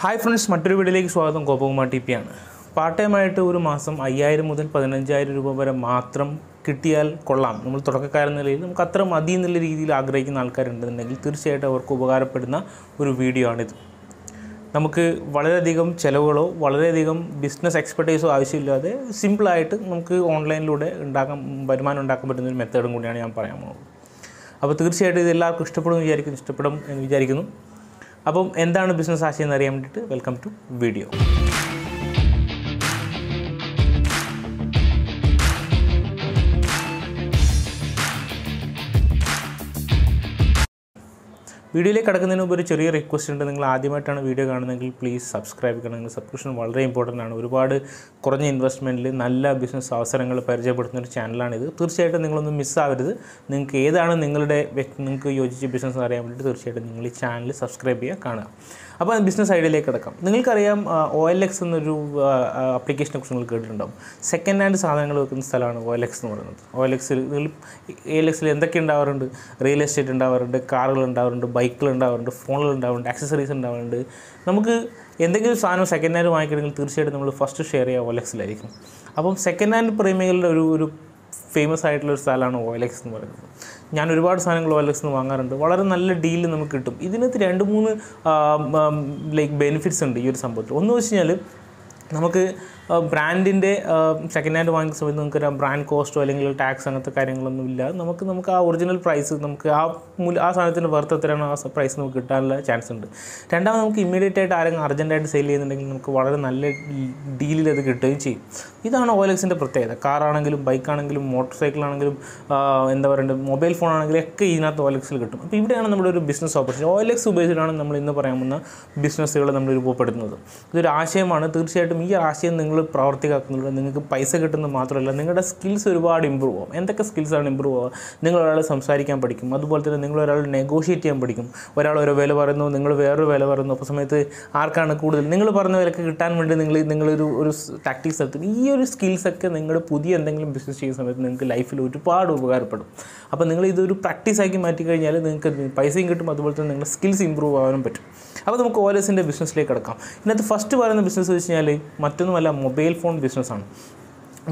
Hi friends മറ്റൊരു വീഡിയോയിലേക്ക് സ്വാഗതം. കോപ്പകുമാർ ടി പി ആണ്. പാർട്ട് ടൈമായിട്ട് ഒരു മാസം അയ്യായിരം മുതൽ പതിനഞ്ചായിരം രൂപ വരെ മാത്രം കിട്ടിയാൽ കൊള്ളാം. നമ്മൾ തുടക്കക്കാരൻ നിലയിൽ നമുക്ക് അത്ര മതി എന്നുള്ള രീതിയിൽ ആഗ്രഹിക്കുന്ന ആൾക്കാരുണ്ടെന്നുണ്ടെങ്കിൽ തീർച്ചയായിട്ടും അവർക്ക് ഉപകാരപ്പെടുന്ന ഒരു വീഡിയോ ആണിത്. നമുക്ക് വളരെയധികം ചിലവുകളോ വളരെയധികം ബിസിനസ് എക്സ്പെർട്ടൈസോ ആവശ്യമില്ലാതെ സിമ്പിളായിട്ട് നമുക്ക് ഓൺലൈനിലൂടെ ഉണ്ടാക്കാൻ വരുമാനം ഉണ്ടാക്കാൻ പറ്റുന്ന ഒരു മെത്തേഡും കൂടിയാണ് ഞാൻ പറയാൻ പോകുന്നത്. അപ്പോൾ തീർച്ചയായിട്ടും ഇത് എല്ലാവർക്കും ഇഷ്ടപ്പെടും വിചാരിക്കുന്നു ഇഷ്ടപ്പെടും എന്ന് വിചാരിക്കുന്നു. അപ്പം എന്താണ് ബിസിനസ് ആശയം എന്നറിയാൻ വേണ്ടിയിട്ട് വെൽക്കം ടു വീഡിയോ വീഡിയോയിലേക്ക് കിടക്കുന്നതിന് മുമ്പ് ഒരു ചെറിയ റിക്വസ്റ്റ് ഉണ്ട്. നിങ്ങൾ ആദ്യമായിട്ടാണ് വീഡിയോ കാണുന്നതെങ്കിൽ പ്ലീസ് സബ്സ്ക്രൈബ് ചെയ്യണം. സബ്സ്ക്രിപ്ഷൻ വളരെ ഇമ്പോർട്ടന്റ് ആണ്. ഒരുപാട് കുറഞ്ഞ ഇൻവെസ്റ്റ്മെന്റിൽ നല്ല ബിസിനസ് അവസരങ്ങൾ പരിചയപ്പെടുത്തുന്ന ഒരു ചാനലാണിത് തീർച്ചയായിട്ടും നിങ്ങളൊന്നും മിസ്സാവരുത് നിങ്ങൾക്ക് ഏതാണ് നിങ്ങളുടെ നിങ്ങൾക്ക് യോജിച്ച ബിസിനസ് അറിയാൻ വേണ്ടിയിട്ട് തീർച്ചയായിട്ടും നിങ്ങൾ ഈ ചാനൽ സബ്സ്ക്രൈബ് ചെയ്യുക കാണുക. അപ്പോൾ ബിസിനസ് ഐഡിയയിലേക്ക് കിടക്കാം. നിങ്ങൾക്കറിയാം ഒ എൽ എക്സ് എന്നൊരു ആപ്ലിക്കേഷനെ കുറിച്ച് നിങ്ങൾ കേട്ടിട്ടുണ്ടാവും. സെക്കൻഡ് ഹാൻഡ് സാധനങ്ങൾ വെക്കുന്ന സ്ഥലമാണ് ഒ എൽ എക്സ് എന്ന് പറയുന്നത്. ഒ എൽ എക്സിൽ നിങ്ങൾ എ എൽ എക്സിൽ എന്തൊക്കെ ഉണ്ടാവാറുണ്ട്? റിയൽ എസ്റ്റേറ്റ് ഉണ്ടാവാറുണ്ട് കാറുകൾ ഉണ്ടാവാറുണ്ട് ബൈക്കുകൾ ഉണ്ടാവാറുണ്ട് ഫോണുകൾ ഉണ്ടാവാറുണ്ട്. ആക്സസറീസ് ഉണ്ടാവാറുണ്ട് നമുക്ക് എന്തെങ്കിലും സാധനം സെക്കൻഡ് ഹാൻഡ് വാങ്ങിക്കണമെങ്കിൽ തീർച്ചയായിട്ടും നമ്മൾ ഫസ്റ്റ് ഷെയർ ചെയ്യുക ഒലക്സിലായിരിക്കും അപ്പം സെക്കൻഡ് ഹാൻഡ് പ്രേമികളുടെ ഒരു ഒരു ഫേമസ് ആയിട്ടുള്ള ഒരു സ്ഥലമാണ് ഓലക്സ് എന്ന് പറയുന്നത്. ഞാൻ ഒരുപാട് സാധനങ്ങൾ ഓലക്സ് എക്സ് നിന്ന് വാങ്ങാറുണ്ട്. വളരെ നല്ല ഡീലിൽ നമുക്ക് കിട്ടും. ഇതിനകത്ത് രണ്ട് മൂന്ന് ലൈക്ക് ബെനിഫിറ്റ്സ് ഉണ്ട് ഈ ഒരു സംഭവത്തിൽ. ഒന്ന് വെച്ച് കഴിഞ്ഞാൽ നമുക്ക് ബ്രാൻഡിന്റെ സെക്കൻഡ് ഹാൻഡ് വാങ്ങിക്കുന്ന സമയത്ത് നമുക്ക് ബ്രാൻഡ് കോസ്റ്റോ അല്ലെങ്കിൽ ടാക്സ് അങ്ങനത്തെ കാര്യങ്ങളൊന്നും ഇല്ല. നമുക്ക് നമുക്ക് ആ ഒറിജിനൽ പ്രൈസ് നമുക്ക് ആ മൂല്യ ആ സാധനത്തിന്റെ വർത്ത് എത്രയാണോ ആ പ്രൈസ് നമുക്ക് കിട്ടാനുള്ള ചാൻസ് ഉണ്ട്. രണ്ടാമത് നമുക്ക് ഇമ്മീഡിയറ്റ് ആയിട്ട് ആരെങ്കിലും അർജന്റായിട്ട് സെയിൽ ചെയ്യുന്നുണ്ടെങ്കിൽ നമുക്ക് വളരെ നല്ല ഡീലിൽ അത് കിട്ടുകയും ചെയ്യും. ഇതാണ് ഓലക്സിന്റെ പ്രത്യേകത. കാറാണെങ്കിലും ബൈക്കാണെങ്കിലും മോട്ടോർ സൈക്കിളാണെങ്കിലും എന്താ പറയുക മൊബൈൽ ഫോണാണെങ്കിലും ഒക്കെ ഇതിനകത്ത് ഓലക്സിൽ കിട്ടും. അപ്പോൾ ഇവിടെയാണ് നമ്മുടെ ഒരു ബിസിനസ് ഓപ്പർച്യൂണിറ്റി ഓലക്സ് ഉപയോഗിച്ചിട്ടാണ് നമ്മൾ ഇന്ന് പറയാൻ പോകുന്ന ബിസിനസ്സുകൾ നമ്മൾ രൂപപ്പെടുത്തുന്നത്. ഇതൊരു ആശയമാണ്. തീർച്ചയായിട്ടും ഈ ആശയം നിങ്ങൾ പ്രവർത്തിക്കാക്കുന്നുണ്ട് നിങ്ങൾക്ക് പൈസ കിട്ടുന്നത് മാത്രമല്ല നിങ്ങളുടെ സ്കിൽസ് ഒരുപാട് ഇമ്പ്രൂവ് ആവും. എന്തൊക്കെ സ്കിൽസാണ് ഇമ്പ്രൂവ് ആവുക? നിങ്ങൾ ഒരാൾ സംസാരിക്കാൻ പഠിക്കും. അതുപോലെ തന്നെ നിങ്ങൾ ഒരാൾ നെഗോഷിയേറ്റ് ചെയ്യാൻ പഠിക്കും. ഒരാൾ ഒരു വില പറയുന്നു നിങ്ങൾ വേറൊരു വില പറയുന്നു. അപ്പോൾ സമയത്ത് ആർക്കാണ് കൂടുതൽ? നിങ്ങൾ പറഞ്ഞ വിലക്ക് കിട്ടാൻ വേണ്ടി നിങ്ങൾ നിങ്ങളൊരു ഒരു ടാക്ടിക്സ് എത്തും ഈ ഒരു സ്കിൽസൊക്കെ നിങ്ങൾ പുതിയ എന്തെങ്കിലും ബിസിനസ് ചെയ്യുന്ന സമയത്ത് നിങ്ങൾക്ക് ലൈഫിൽ ഒരുപാട് ഉപകാരപ്പെടും. അപ്പോൾ നിങ്ങൾ ഇതൊരു പ്രാക്ടീസാക്കി മാറ്റി കഴിഞ്ഞാൽ നിങ്ങൾക്ക് പൈസയും കിട്ടും. അതുപോലെ തന്നെ നിങ്ങളുടെ സ്കിൽസ് ഇമ്പ്രൂവ് ആവാനും പറ്റും. അപ്പോൾ നമുക്ക് ഓലസിന്റെ ബിസിനസ്സിലേക്ക് കിടക്കാം. ഇതിനകത്ത് ഫസ്റ്റ് പറയുന്ന ബിസിനസ് വെച്ച് കഴിഞ്ഞാൽ മറ്റൊന്നുമല്ല മൊബൈൽ ഫോൺ ബിസിനസ്സാണ്.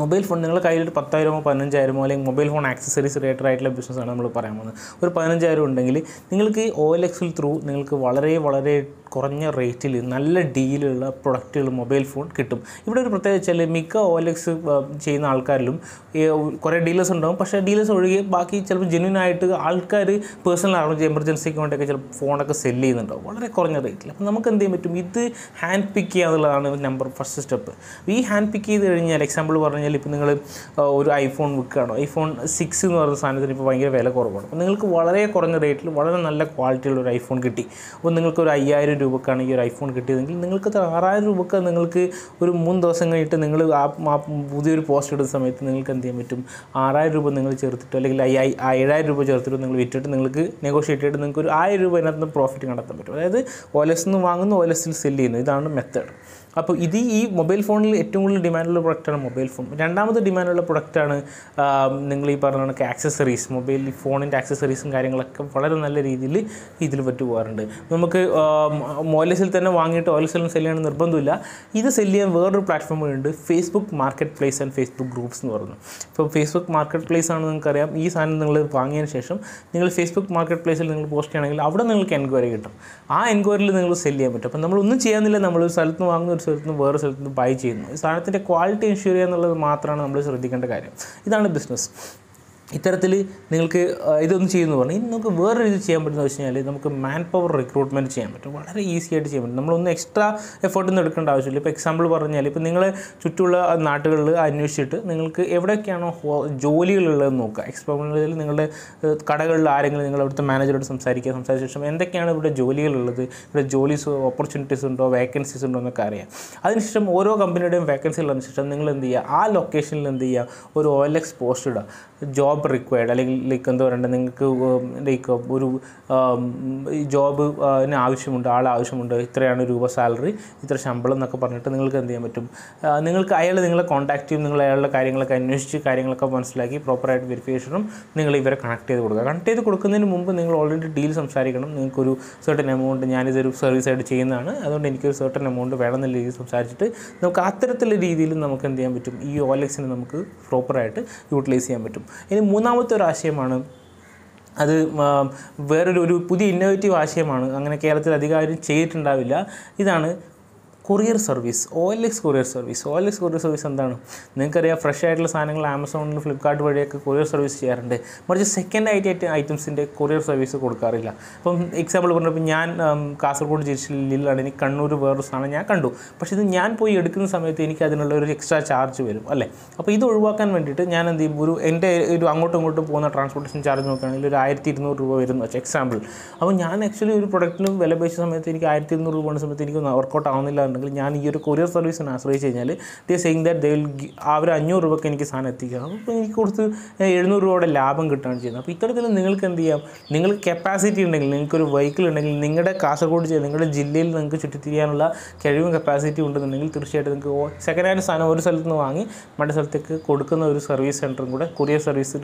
മൊബൈൽ ഫോൺ നിങ്ങളുടെ കയ്യിൽ പത്തായിരമോ പതിനഞ്ചായിരമോ അല്ലെങ്കിൽ മൊബൈൽ ഫോൺ ആക്സസറീസ് റിലേറ്റഡ് ആയിട്ടുള്ള ബിസിനസ്സാണ് നമ്മൾ പറയാൻ പോകുന്നത്. ഒരു പതിനഞ്ചായിരം ഉണ്ടെങ്കിൽ നിങ്ങൾക്ക് ഈ ഒ എൽ എക്സിൽ ത്രൂ നിങ്ങൾക്ക് വളരെ വളരെ കുറഞ്ഞ റേറ്റിൽ നല്ല ഡീലുള്ള പ്രൊഡക്റ്റുകൾ മൊബൈൽ ഫോൺ കിട്ടും. ഇവിടെ ഒരു പ്രത്യേകത വെച്ചാൽ മിക്ക ഒ എൽ എക്സ് ചെയ്യുന്ന ആൾക്കാരിലും കുറേ ഡീലേഴ്സ് ഉണ്ടാവും. പക്ഷേ ഡീലേഴ്സ് ഒഴികെ ബാക്കി ചിലപ്പോൾ ജെന്വിൻ ആയിട്ട് ആൾക്കാർ പേഴ്സണൽ ആണെങ്കിൽ എമർജൻസിക്ക് വേണ്ടിയൊക്കെ ചിലപ്പോൾ ഫോണൊക്കെ സെൽ ചെയ്യുന്നുണ്ടാവും. വളരെ കുറഞ്ഞ റേറ്റിൽ അപ്പോൾ നമുക്ക് എന്ത് ചെയ്യാൻ പറ്റും? ഇത് ഹാൻഡ് പിക്ക് ചെയ്യുക എന്നുള്ളതാണ് നമ്പർ ഫസ്റ്റ് സ്റ്റെപ്പ് ഈ ഹാൻഡ് പിക്ക് ചെയ്ത് കഴിഞ്ഞാൽ എക്സാമ്പിൾ പറഞ്ഞു കഴിഞ്ഞാൽ ഇപ്പോൾ നിങ്ങൾ ഒരു ഐഫോൺ വിൽക്കുകയാണോ ഐഫോൺ സിക്സ് എന്ന് പറയുന്ന സാധനത്തിന് ഇപ്പോൾ ഭയങ്കര വില കുറവാണ്. അപ്പോൾ നിങ്ങൾക്ക് വളരെ കുറഞ്ഞ റേറ്റിൽ വളരെ നല്ല ക്വാളിറ്റിയുള്ള ഒരു ഐഫോൺ കിട്ടി. അപ്പോൾ നിങ്ങൾക്ക് ഒരു അയ്യായിരം രൂപക്കാണ് ഈ ഒരു ഐഫോൺ കിട്ടിയതെങ്കിൽ നിങ്ങൾക്ക് ആറായിരം രൂപക്ക് നിങ്ങൾക്ക് ഒരു മൂന്ന് ദിവസം കഴിഞ്ഞിട്ട് നിങ്ങൾ ആ പുതിയൊരു പോസ്റ്റ് ഇടുന്ന സമയത്ത് നിങ്ങൾക്ക് എന്ത് ചെയ്യാൻ പറ്റും? ആറായിരം രൂപ നിങ്ങൾ ചേർത്തിട്ടോ? അല്ലെങ്കിൽ ഏഴായിരം രൂപ ചേർത്തിട്ടോ നിങ്ങൾ വിറ്റിട്ട് നിങ്ങൾക്ക് നെഗോഷിയേറ്റ് ചെയ്തിട്ട് നിങ്ങൾക്ക് ഒരു ആയിരം രൂപ അതിനകത്ത് പ്രോഫിറ്റ് കണ്ടെത്താൻ പറ്റും. അതായത് ഓലസിൽ നിന്ന് വാങ്ങുന്നു ഓലസിൽ സെല്ല് ചെയ്യുന്നു ഇതാണ് മെത്തേഡ് അപ്പോൾ ഇത് ഈ മൊബൈൽ ഫോണിൽ ഏറ്റവും കൂടുതൽ ഡിമാൻഡുള്ള പ്രൊഡക്റ്റാണ് മൊബൈൽ ഫോൺ. രണ്ടാമത് ഡിമാൻഡുള്ള പ്രൊഡക്റ്റാണ് നിങ്ങൾ ഈ പറഞ്ഞ കണക്ക് ആക്സസറീസ് മൊബൈൽ ഫോണിന്റെ ആക്സസറീസും കാര്യങ്ങളൊക്കെ വളരെ നല്ല രീതിയിൽ ഇതിൽ പറ്റു പോകാറുണ്ട്. നമുക്ക് ഓലസിൽ തന്നെ വാങ്ങിയിട്ട് ഓലസിലും സെല്ല് ചെയ്യണം നിർബന്ധമില്ല. ഇത് സെല്ല് ചെയ്യാൻ വേറൊരു പ്ലാറ്റ്ഫോം ഉണ്ട് Facebook marketplace and Facebook groups എന്ന് പറയുന്നു ഇപ്പോൾ ഫേസ്ബുക്ക് മാർക്കറ്റ് പ്ലേസ് ആണ് നിങ്ങൾക്കറിയാം. ഈ സാധനം നിങ്ങൾ വാങ്ങിയതിന് ശേഷം നിങ്ങൾ ഫേസ്ബുക്ക് മാർക്കറ്റ് പ്ലേസിൽ നിങ്ങൾ പോസ്റ്റ് ചെയ്യണമെങ്കിൽ അവിടെ നിങ്ങൾക്ക് എൻക്വയറി കിട്ടും. ആ എൻക്വയറിയിൽ നിങ്ങൾ സെല്ല് ചെയ്യാൻ പറ്റും. അപ്പോൾ നമ്മളൊന്നും ചെയ്യാനില്ല. നമ്മൾ ഒരു സ്ഥലത്ത് വാങ്ങുന്ന ഒരു സ്ഥലത്ത് നിന്ന് വേറെ സ്ഥലത്ത് നിന്ന് ബൈ ചെയ്യുന്നു സാധനത്തിന്റെ ക്വാളിറ്റി എൻഷുർ ചെയ്യുക എന്നുള്ളത് മാത്രമാണ് നമ്മൾ ശ്രദ്ധിക്കേണ്ട കാര്യം. ഇതാണ് ബിസിനസ് ഇത്തരത്തിൽ നിങ്ങൾക്ക് ഇതൊന്നും ചെയ്യുന്നു പറഞ്ഞു. ഇനി നമുക്ക് വേറെ ഇത് ചെയ്യാൻ പറ്റുന്ന വെച്ച് കഴിഞ്ഞാൽ നമുക്ക് മാൻ പവർ റിക്രൂട്ട്മെന്റ് ചെയ്യാൻ പറ്റും. വളരെ ഈസി ആയിട്ട് ചെയ്യാൻ പറ്റും. നമ്മളൊന്നും എക്സ്ട്രാ എഫേർട്ടൊന്നും എടുക്കേണ്ട ആവശ്യമില്ല. ഇപ്പോൾ എക്സാമ്പിൾ പറഞ്ഞാൽ ഇപ്പോൾ നിങ്ങൾ ചുറ്റുമുള്ള നാട്ടുകളിൽ അന്വേഷിച്ചിട്ട് നിങ്ങൾക്ക് എവിടെയൊക്കെയാണോ ജോലികളുള്ളതെന്ന് നോക്കുക. എക്സ്പെരിമെന്റിൽ നിങ്ങളുടെ കടകളിൽ ആരെങ്കിലും നിങ്ങൾ അവിടുത്തെ മാനേജറോട് സംസാരിക്കുക. സംസാരിച്ച ശേഷം എന്തൊക്കെയാണ് ഇവിടെ ജോലികളുള്ളത്? ഇവിടെ ജോലീസ് ഓപ്പർച്യൂണിറ്റീസ് ഉണ്ടോ? വേക്കൻസീസ് ഉണ്ടോ എന്നൊക്കെ അറിയാം. അതിനുശേഷം ഓരോ കമ്പനിയുടെയും വേക്കൻസി ശേഷം നിങ്ങൾ എന്ത് ചെയ്യുക? ആ ലൊക്കേഷനിൽ എന്ത് ചെയ്യുക? ഒരു ഒ എൽ എക്സ് പോസ്റ്റ് ഇടുക. ജോബ് റിക്വയർഡ് അല്ലെങ്കിൽ ലൈക്ക് എന്താ പറയണ്ടത് നിങ്ങൾക്ക് ലൈക്ക് ഒരു ജോബ് ആവശ്യമുണ്ട് ആൾ ആവശ്യമുണ്ട് ഇത്രയാണ് രൂപ സാലറി ഇത്ര ശമ്പളം എന്നൊക്കെ പറഞ്ഞിട്ട് നിങ്ങൾക്ക് എന്ത് ചെയ്യാൻ പറ്റും? നിങ്ങൾക്ക് അയാൾ നിങ്ങളെ കോൺടാക്ട് ചെയ്യും നിങ്ങൾ അയാളുടെ കാര്യങ്ങളൊക്കെ അന്വേഷിച്ച് കാര്യങ്ങളൊക്കെ മനസ്സിലാക്കി പ്രോപ്പറായിട്ട് വെരിഫിക്കേഷനും നിങ്ങൾ ഇവരെ കണക്ട് ചെയ്ത് കൊടുക്കുക. കണക്ട് ചെയ്ത് കൊടുക്കുന്നതിന് മുമ്പ് നിങ്ങൾ ഓൾറെഡി ഡീൽ സംസാരിക്കണം. നിങ്ങൾക്കൊരു സർട്ടൻ എമൗണ്ട് ഞാനിതൊരു സർവീസ് ആയിട്ട് ചെയ്യുന്നതാണ്. അതുകൊണ്ട് എനിക്കൊരു സർട്ടൻ എമൗണ്ട് വേണമെന്നുള്ള രീതിയിൽ സംസാരിച്ചിട്ട് നമുക്ക് അത്തരത്തിലുള്ള രീതിയിൽ നമുക്ക് എന്ത് ചെയ്യാൻ പറ്റും? ഈ ഓലക്സിനെ നമുക്ക് പ്രോപ്പറായിട്ട് യൂട്ടിലൈസ് ചെയ്യാൻ പറ്റും. ഇനി മൂന്നാമത്തെ ഒരു ആശയമാണ്. അത് വേറൊരു ഒരു പുതിയ ഇന്നോവേറ്റീവ് ആശയമാണ്. അങ്ങനെ കേരളത്തിൽ അധികാരം ചെയ്തിട്ടുണ്ടാവില്ല. ഇതാണ് courier service O L X courier service. O L X courier service എന്താണ്? നിങ്ങൾക്കറിയാം ഫ്രഷ് ആയിട്ടുള്ള സാധനങ്ങൾ ആമസോണിൽ ഫ്ലിപ്കാർട്ട് വഴിയൊക്കെ കൊറിയർ സർവീസ് ചെയ്യാറുണ്ട്. മറിച്ച് സെക്കൻഡ് ആയിട്ട് ഐറ്റംസിന്റെ കൊറിയർ സർവീസ് കൊടുക്കാറില്ല. അപ്പം എക്സാമ്പിൾ പറഞ്ഞപ്പോൾ ഞാൻ കാസർഗോഡ് ജില്ലയിലാണ്. എനിക്ക് കണ്ണൂർ വേറൊരു സാധനം ഞാൻ കണ്ടു. പക്ഷേ ഇത് ഞാൻ പോയി എടുക്കുന്ന സമയത്ത് എനിക്ക് അതിനുള്ള ഒരു എക്സ്ട്രാ ചാർജ് വരും അല്ലേ? അപ്പോൾ ഇത് ഒഴിവാക്കാൻ വേണ്ടിയിട്ട് ഞാൻ എന്ത് ചെയ്യും? ഒരു എന്റെ ഒരു അങ്ങോട്ടും ഇങ്ങോട്ടും പോകുന്ന ട്രാൻസ്പോർട്ടേഷൻ ചാർജ് നോക്കുകയാണെങ്കിൽ ഒരു ആയിരത്തി ഇരുന്നൂറ് രൂപ വരുന്നു വെച്ചാൽ എക്സാമ്പിൾ അപ്പോൾ ഞാൻ ആക്ച്വലി ഒരു പ്രൊഡക്റ്റിന് വില പേശിയ സമയത്ത് എനിക്ക് ആയിരത്തി ഇരുന്നൂറ് രൂപ സമയത്ത് എനിക്ക് വർക്കൗട്ട് ആവുന്നില്ല എന്നുണ്ടെങ്കിൽ ഞാൻ ഈ ഒരു കൊറിയർ സർവീസിനെ ആശ്രയിച്ച് കഴിഞ്ഞാൽ they saying that they will അവർ അഞ്ഞൂറ് രൂപയ്ക്ക് എനിക്ക് സാധനം എത്തിക്കാം. അപ്പോൾ എനിക്ക് കൊടുത്ത് എഴുന്നൂറ് രൂപയുടെ ലാഭം കിട്ടുകയാണ് ചെയ്യുന്നത്. അപ്പോൾ ഇത്തരത്തിൽ നിങ്ങൾക്ക് എന്ത് ചെയ്യാം? നിങ്ങൾക്ക് കപ്പാസിറ്റി ഉണ്ടെങ്കിൽ നിങ്ങൾക്കൊരു വെഹിക്കിൾ ഉണ്ടെങ്കിൽ നിങ്ങളുടെ കാസർഗോഡ് നിങ്ങളുടെ ജില്ലയിൽ നിങ്ങൾക്ക് ചുറ്റിത്തിരിയാനുള്ള കഴിവും കപ്പാസിറ്റി ഉണ്ടെന്നുണ്ടെങ്കിൽ തീർച്ചയായിട്ടും നിങ്ങൾക്ക് സെക്കൻഡ് ഹാൻഡ് സാധനം ഒരു സ്ഥലത്ത് നിന്ന് വാങ്ങി മറ്റേ സ്ഥലത്തേക്ക് കൊടുക്കുന്ന ഒരു സർവീസ് സെന്ററും കൂടെ കൊറിയർ സർവീസ്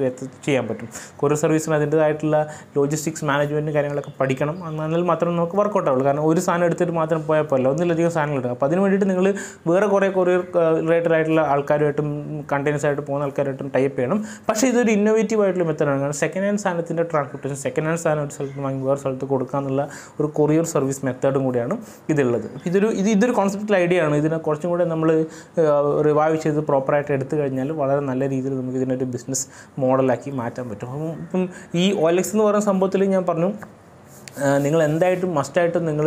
ചെയ്യാൻ പറ്റും. കൊറിയർ സർവീസിന് അതിന്റേതായിട്ടുള്ള ലോജിസ്റ്റിക്സ് മാനേജ്മെന്റും കാര്യങ്ങളൊക്കെ പഠിക്കണം. എന്നാൽ മാത്രമേ നമുക്ക് വർക്കൗട്ട് ആവുള്ളൂ. കാരണം ഒരു സാധനം എടുത്തിട്ട് മാത്രം പോയാൽ പോലെ ഒന്നിലധികം സാധനങ്ങൾ എടുക്കുക അപ്പോൾ അതിന് വേണ്ടിയിട്ട് നിങ്ങൾ വേറെ കുറേ കൊറിയർ റിലേറ്റഡ് ആയിട്ടുള്ള ആൾക്കാരുമായിട്ടും കണ്ടെയ്നേഴ്സ് ആയിട്ട് പോകുന്ന ആൾക്കാരുമായിട്ടും ടൈപ്പ് ചെയ്യണം. പക്ഷേ ഇതൊരു ഇന്നോവേറ്റീവ് ആയിട്ടുള്ള മെത്തേഡാണ് കാരണം സെക്കൻഡ് ഹാൻഡ് സാധനത്തിന്റെ ട്രാൻസ്പോർട്ടേഷൻ സെക്കൻഡ് ഹാൻഡ് സാധനം ഒരു സ്ഥലത്ത് വാങ്ങി വേറെ സ്ഥലത്ത് കൊടുക്കുക എന്നുള്ള ഒരു കൊറിയർ സർവീസ് മെത്തേഡും കൂടിയാണ് ഇതുള്ളത് ഇതൊരു ഇത് ഇതൊരു കോൺസെപ്റ്റൽ ഐഡിയ ആണ്. ഇതിനെ കുറച്ചും കൂടെ നമ്മൾ റിവൈവ് ചെയ്ത് പ്രോപ്പറായിട്ട് എടുത്തു കഴിഞ്ഞാൽ വളരെ നല്ല രീതിയിൽ നമുക്ക് ഇതിനൊരു ബിസിനസ് മോഡലാക്കി മാറ്റാൻ പറ്റും. അപ്പം ഈ ഓലക്സ് എന്ന് പറയുന്ന സംഭവത്തിൽ ഞാൻ പറഞ്ഞു നിങ്ങൾ എന്തായിട്ടും മസ്റ്റായിട്ടും നിങ്ങൾ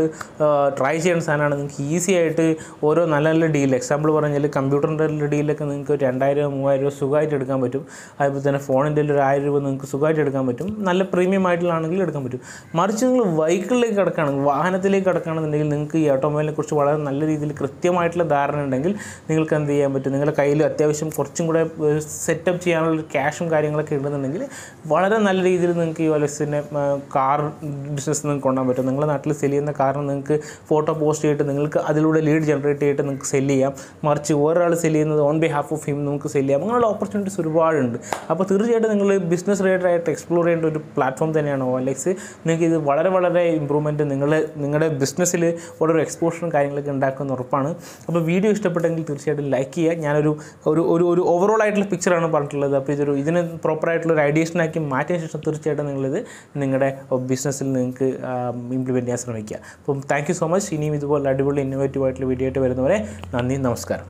ട്രൈ ചെയ്യുന്ന സാധനമാണ്. നിങ്ങൾക്ക് ഈസി ആയിട്ട് ഓരോ നല്ല നല്ല ഡീൽ എക്സാമ്പിൾ പറഞ്ഞാൽ കമ്പ്യൂട്ടറിന്റെ ഡീലൊക്കെ നിങ്ങൾക്ക് രണ്ടായിരം മൂവായിരം രൂപ സുഖമായിട്ട് എടുക്കാൻ പറ്റും. അതുപോലെ തന്നെ ഫോണിന്റെ ഒരു ആയിരം രൂപ നിങ്ങൾക്ക് സുഖമായിട്ട് എടുക്കാൻ പറ്റും. നല്ല പ്രീമിയം ആയിട്ടുള്ളതാണെങ്കിൽ എടുക്കാൻ പറ്റും. മറിച്ച് നിങ്ങൾ വെഹിക്കിളിലേക്ക് കിടക്കുകയാണെങ്കിൽ വാഹനത്തിലേക്ക് കിടക്കുകയാണെന്നുണ്ടെങ്കിൽ നിങ്ങൾക്ക് ഈ ഓട്ടോമൊബൈലിനെ കുറിച്ച് വളരെ നല്ല രീതിയിൽ കൃത്യമായിട്ടുള്ള ധാരണ ഉണ്ടെങ്കിൽ നിങ്ങൾക്ക് എന്ത് ചെയ്യാൻ പറ്റും? നിങ്ങളുടെ കയ്യിൽ അത്യാവശ്യം കുറച്ചും കൂടെ സെറ്റപ്പ് ചെയ്യാനുള്ള ക്യാഷും കാര്യങ്ങളൊക്കെ ഉണ്ടെന്നുണ്ടെങ്കിൽ വളരെ നല്ല രീതിയിൽ നിങ്ങൾക്ക് ഈ ഒലക്സിനെ കാർ ബിസിനസ് നിങ്ങൾക്ക് കൊണ്ടാൻ പറ്റും. നിങ്ങളുടെ നാട്ടിൽ സെൽ ചെയ്യുന്ന കാരണം നിങ്ങൾക്ക് ഫോട്ടോ പോസ്റ്റ് ചെയ്തിട്ട് നിങ്ങൾക്ക് അതിലൂടെ ലീഡ് ജനറേറ്റ് ചെയ്തിട്ട് നിങ്ങൾക്ക് സെൽ ചെയ്യാം. മറിച്ച് ഒരാൾ സെൽ ചെയ്യുന്നത് ഓൺ ബിഹാഫ് ഓഫ് ഹിം നമുക്ക് സെൽ ചെയ്യാം. അങ്ങനെയുള്ള ഓപ്പർച്യൂണിറ്റീസ് ഒരുപാടുണ്ട്. അപ്പോൾ തീർച്ചയായിട്ടും നിങ്ങൾ ബിസിനസ് റിലേറ്റഡ് ആയിട്ട് എക്സ്പ്ലോർ ചെയ്യേണ്ട ഒരു പ്ലാറ്റ്ഫോം തന്നെയാണ്? ഓലക്സ് നിങ്ങൾക്ക് ഇത് വളരെ വളരെ ഇമ്പ്രൂവ്മെന്റ് നിങ്ങൾ നിങ്ങളുടെ ബിസിനസ്സിൽ ഓരോ എക്സ്പോഷറും കാര്യങ്ങളൊക്കെ ഉണ്ടാക്കുന്ന ഉറപ്പാണ്. അപ്പോൾ വീഡിയോ ഇഷ്ടപ്പെട്ടെങ്കിൽ തീർച്ചയായിട്ടും ലൈക്ക് ചെയ്യുക. ഞാനൊരു ഒരു ഒരു ഒരു ഓവറോൾ ആയിട്ടുള്ള പിക്ചറാണ് പറഞ്ഞിട്ടുള്ളത്. അപ്പോൾ ഇതൊരു ഇതിന് പ്രോപ്പറായിട്ടുള്ള ഒരു ഐഡിയേഷനാക്കി മാറ്റിയ ശേഷം തീർച്ചയായിട്ടും നിങ്ങളിത് നിങ്ങളുടെ ബിസിനസ്സിൽ നിങ്ങൾക്ക് ഇംപ്ലിമെന്റ് ചെയ്യാൻ ശ്രമിക്കുക. അപ്പം താങ്ക് സോ മച്ച് ഇനിയും ഇതുപോലെ അടിപൊളി ഇന്നോവേറ്റീവ് ആയിട്ടുള്ള വീഡിയോ ആയിട്ട് വരുന്നവരെ നന്ദി നമസ്കാരം.